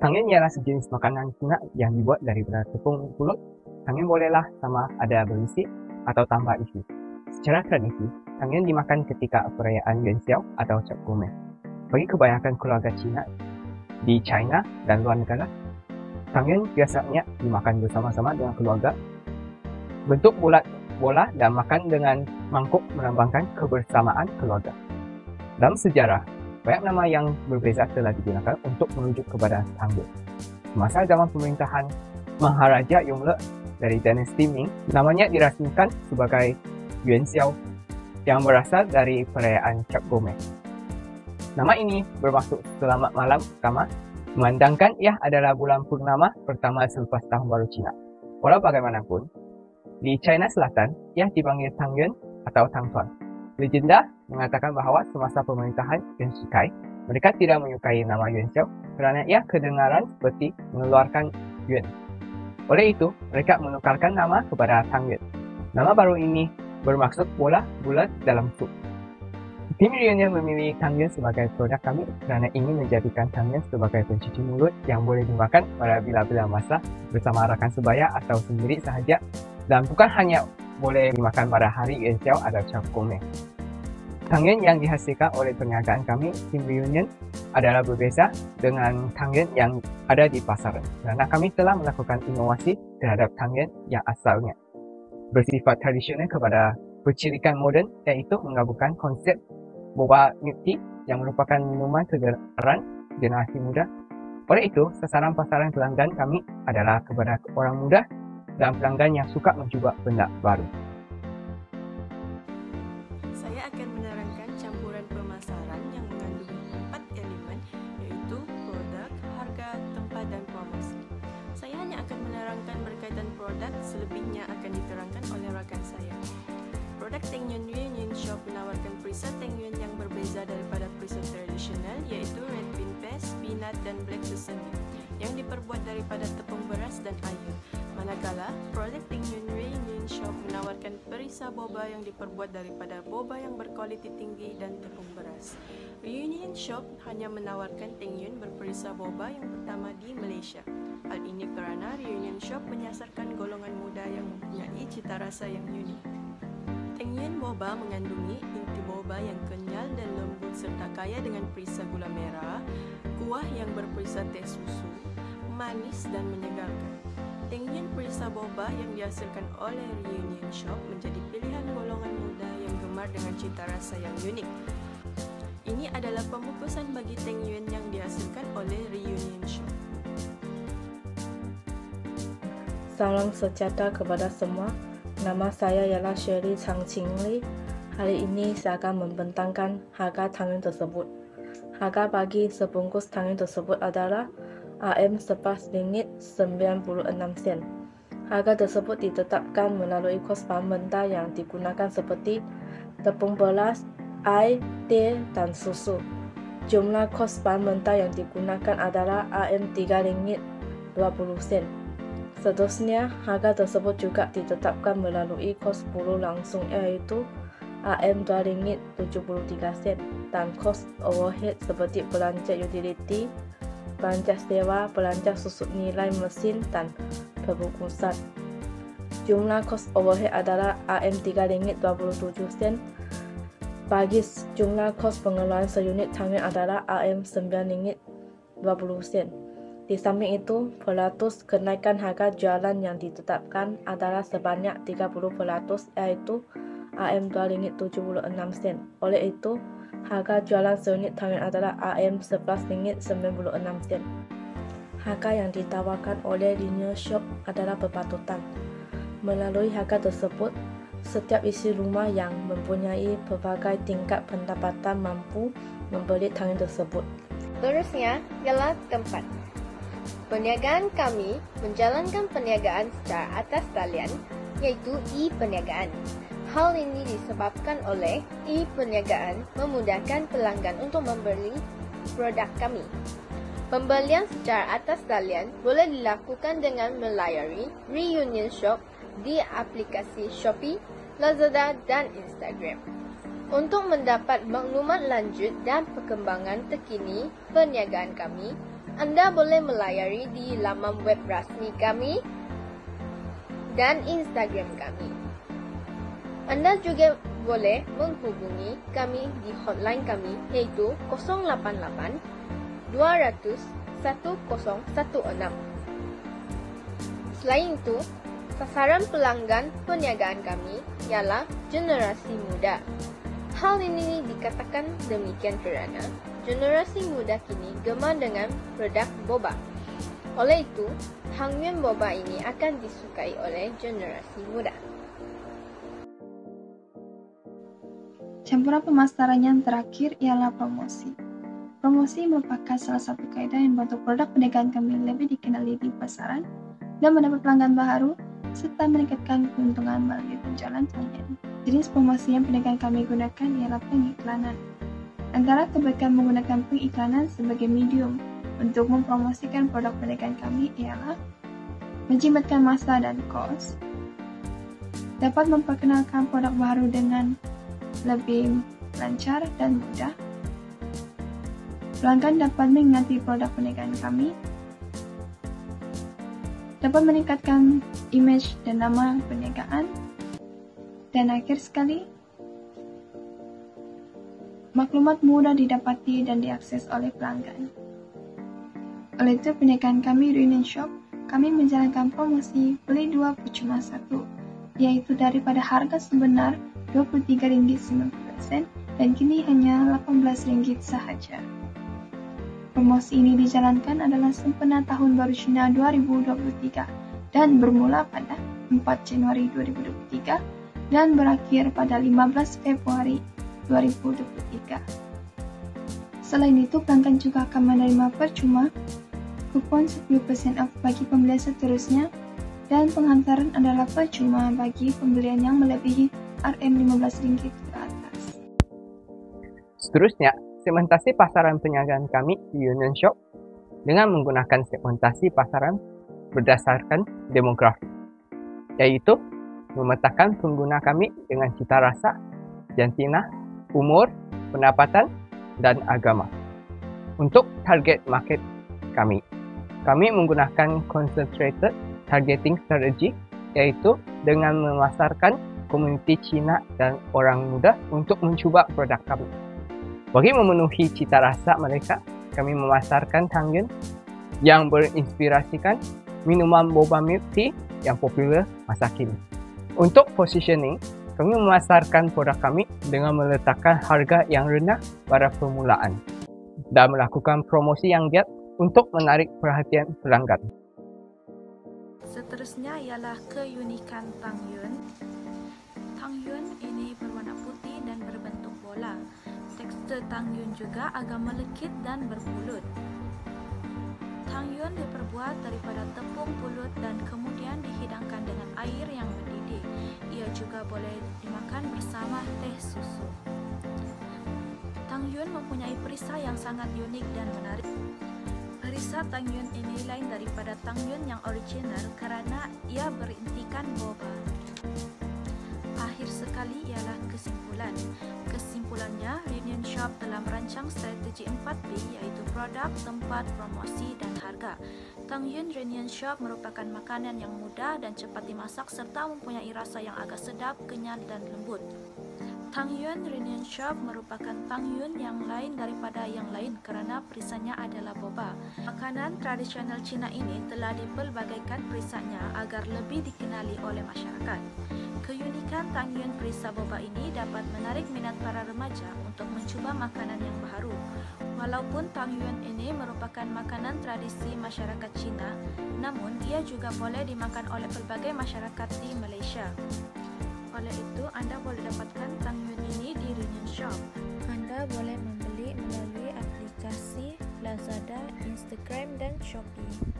Tangen ialah sejenis makanan Cina yang dibuat daripada tepung pulut. Tangen bolehlah sama ada berisi atau tambah isi. Secara tradisi, tangen dimakan ketika perayaan Yuan Xiao atau Cap Gomeh. Bagi kebanyakan keluarga Cina di China dan luar negara, tangen biasanya dimakan bersama-sama dengan keluarga. Bentuk bulat bola dan makan dengan mangkuk melambangkan kebersamaan keluarga. Dalam sejarah, banyak nama yang berbeza telah digunakan untuk merujuk kepada Tanggul. Semasa zaman pemerintahan Maharaja Yongle dari dinasti Ming, namanya dirasmikan sebagai Yuan Xiao yang berasal dari perayaan Cap Gomeh. Nama ini bermaksud Selamat Malam Kama, memandangkan ia adalah bulan purnama pertama selepas Tahun Baru Cina. Walau bagaimanapun, di China Selatan, ia dipanggil Tang Yuan atau Tang Tuan. Legenda mengatakan bahawa semasa pemerintahan Yuan Shikai, mereka tidak menyukai nama Yuan Xiao kerana ia kedengaran seperti mengeluarkan Yuan. Oleh itu, mereka menukarkan nama kepada Tang Yuan. Nama baru ini bermaksud bola bulat dalam sup. Tim Reunion memilih Tang Yuan sebagai produk kami kerana ingin menjadikan Tang Yuan sebagai pencuci mulut yang boleh dimakan pada bila-bila masa bersama rakan sebaya atau sendiri sahaja dan bukan hanya boleh dimakan pada hari Yuan Xiao atau Cap Gomeh. Tangen yang dihasilkan oleh perniagaan kami, Team Reunion, adalah berbeza dengan tangen yang ada di pasaran. Kerana kami telah melakukan inovasi terhadap tangen yang asalnya. Bersifat tradisional kepada percirikan moden iaitu menggabungkan konsep boba milk tea yang merupakan minuman kegeran generasi muda. Oleh itu, sasaran pasaran pelanggan kami adalah kepada orang muda dan pelanggan yang suka mencuba benda baru. Selebihnya akan diterangkan oleh rakan saya. Produk Teng Yuen Union Shop menawarkan perisai Teng Yuen yang berbeza daripada perisai tradisional iaitu red bean paste, peanut dan black sesame yang diperbuat daripada tepung beras dan air. Manakala, produk Ting Yun Reunion Shop menawarkan perisa boba yang diperbuat daripada boba yang berkualiti tinggi dan tepung beras. Reunion Shop hanya menawarkan Ting Yun berperisa boba yang pertama di Malaysia. Hal ini kerana Reunion Shop menyasarkan golongan muda yang mempunyai cita rasa yang unik. Ting Yun boba mengandungi inti boba yang kenyal dan lembut serta kaya dengan perisa gula merah, kuah yang berperisa teh susu, manis dan menyegarkan. Tinggian perisa boba yang dihasilkan oleh Reunion Shop menjadi pilihan golongan muda yang gemar dengan cita rasa yang unik. Ini adalah pembungkusan bagi Teng Yuen yang dihasilkan oleh Reunion Shop. Salam sejahtera kepada semua. Nama saya ialah Shirley Chang Qing Li. Hari ini saya akan membentangkan harga tangan tersebut. Harga bagi sebungkus tangan tersebut adalah AM sepas ringgit 96 sen. Harga tersebut ditetapkan melalui kos bahan yang digunakan seperti tepung beras, air, teh dan susu. Jumlah kos bahan mentah yang digunakan adalah AM 3 ringgit 20 sen. Seterusnya, harga tersebut juga ditetapkan melalui kos bulu langsung iaitu AM 2 ringgit 73 sen dan kos overhead seperti belanja utility, belanja sewa, belanja susut nilai mesin dan pembungkusan. Jumlah kos overhead adalah AM3.27 sen. Bagi jumlah kos pengeluaran seunit tangan adalah AM9.20 sen. Di samping itu, peratus kenaikan harga jualan yang ditetapkan adalah sebanyak 30% iaitu AM2.76 sen. Oleh itu, Harga jualan seunit tangan adalah AM RM11.96. Harga yang ditawarkan oleh linear shop adalah berpatutan. Melalui harga tersebut, setiap isi rumah yang mempunyai pelbagai tingkat pendapatan mampu membeli tangan tersebut. Terusnya ialah tempat. Perniagaan kami menjalankan perniagaan secara atas talian iaitu e-perniagaan. Hal ini disebabkan oleh e-perniagaan memudahkan pelanggan untuk membeli produk kami. Pembelian secara atas talian boleh dilakukan dengan melayari Reunion Shop di aplikasi Shopee, Lazada dan Instagram. Untuk mendapat maklumat lanjut dan perkembangan terkini perniagaan kami, anda boleh melayari di laman web rasmi kami dan Instagram kami. Anda juga boleh menghubungi kami di hotline kami iaitu 088 200 1016. Selain itu, sasaran pelanggan perniagaan kami ialah generasi muda. Hal ini dikatakan demikian kerana generasi muda kini gemar dengan produk boba. Oleh itu, Tangyuan boba ini akan disukai oleh generasi muda. Campuran pemasaran yang terakhir ialah promosi. Promosi merupakan salah satu kaedah yang membantu produk perniagaan kami lebih dikenali di pasaran dan mendapat pelanggan baru serta meningkatkan keuntungan melalui penjualan talian. Jenis promosi yang perniagaan kami gunakan ialah pengiklanan. Antara kebaikan menggunakan pengiklanan sebagai medium untuk mempromosikan produk perniagaan kami ialah menjimatkan masa dan kos, dapat memperkenalkan produk baru dengan lebih lancar dan mudah, pelanggan dapat mengingati produk perniagaan kami, dapat meningkatkan image dan nama perniagaan, dan akhir sekali, maklumat mudah didapati dan diakses oleh pelanggan. Oleh itu, perniagaan kami Reunion Shop, kami menjalankan promosi beli dua percuma satu, yaitu daripada harga sebenar RM23.90 dan kini hanya RM18 sahaja. Promosi ini dijalankan adalah sempena Tahun Baru Cina 2023 dan bermula pada 4 Januari 2023 dan berakhir pada 15 Februari 2023. Selain itu, pelanggan juga akan menerima percuma kupon 10% off bagi pembelian seterusnya, dan penghantaran adalah percuma bagi pembelian yang melebihi RM15 ke atas. Seterusnya, segmentasi pasaran perniagaan kami di Union Shop dengan menggunakan segmentasi pasaran berdasarkan demografi, yaitu memetakan pengguna kami dengan cita rasa, jantina, umur, pendapatan, dan agama. Untuk target market kami, kami menggunakan concentrated targeting strategy iaitu dengan memasarkan komuniti Cina dan orang muda untuk mencuba produk kami. Bagi memenuhi cita rasa mereka, kami memasarkan Tangyun yang berinspirasikan minuman boba milk tea yang popular masa kini. Untuk positioning, kami memasarkan produk kami dengan meletakkan harga yang rendah pada permulaan dan melakukan promosi yang giat untuk menarik perhatian pelanggan. Seterusnya ialah keunikan Tangyun. Tangyun ini berwarna putih dan berbentuk bola. Tekstur Tangyun juga agak melekit dan berpulut. Tangyun diperbuat daripada tepung pulut dan kemudian dihidangkan dengan air yang mendidih. Ia juga boleh dimakan bersama teh susu. Tangyun mempunyai perisai yang sangat unik dan menarik. Risa Tangyun ini lain daripada Tangyun yang original kerana ia berintikan boba. Akhir sekali ialah kesimpulan. Kesimpulannya, Reunion Shop telah merancang strategi 4B iaitu produk, tempat, promosi dan harga. Tangyun Reunion Shop merupakan makanan yang mudah dan cepat dimasak serta mempunyai rasa yang agak sedap, kenyal dan lembut. Tangyuan Reunion Shop merupakan tangyuan yang lain daripada yang lain kerana perisanya adalah boba. Makanan tradisional Cina ini telah dipelbagaikan perisanya agar lebih dikenali oleh masyarakat. Keunikan tangyuan perisa boba ini dapat menarik minat para remaja untuk mencuba makanan yang baru. Walaupun tangyuan ini merupakan makanan tradisi masyarakat Cina, namun ia juga boleh dimakan oleh pelbagai masyarakat di Malaysia. Oleh itu, anda boleh dapatkan tangyun ini di Reunion Shop. Anda boleh membeli melalui aplikasi Lazada, Instagram dan Shopee.